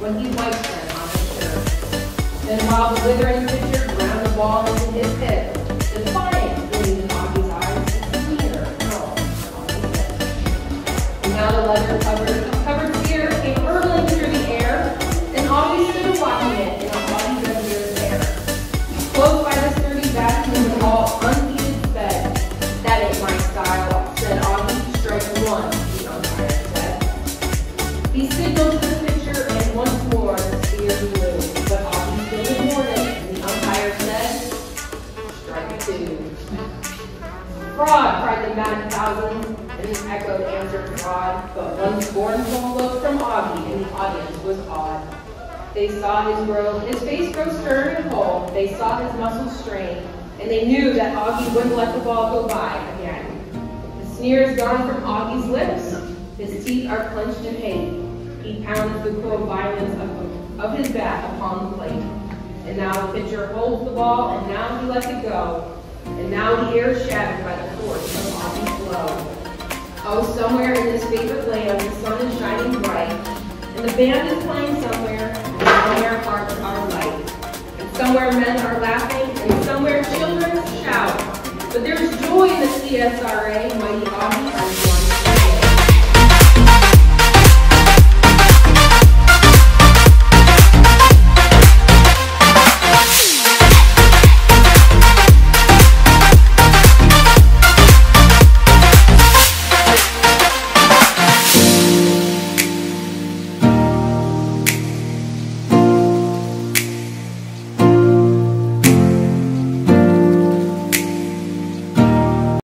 when he wiped them on his shirt. Then while the withering pitcher ground the ball into his pit, defiance gleamed in Auggie's eyes, and fear hurled on his head. Oh, and now the leather covered, covered fear came hurtling through the air, and Auggie stood watching it in a haughty grandiose manner. Close by the sturdy bastion of the ball, unseated sped, that ain't my style, said Auggie, strike one, the umpire said. He signaled and he echoed answered Rod, but one scornful look from Auggie in the audience was odd. They saw his, world, his face grow stern and cold, they saw his muscles strain, and they knew that Auggie wouldn't let the ball go by again. The sneer is gone from Auggie's lips, his teeth are clenched in hate. He pounds the cruel violence of, of his bat upon the plate. And now the pitcher holds the ball, and now he lets it go, and now the air shattered by the force of Auggie's blow. Oh, somewhere in this favorite land, the sun is shining bright, and the band is playing somewhere, and somewhere hearts are light. And somewhere men are laughing, and somewhere children shout. But there's joy in the CSRA, mighty won.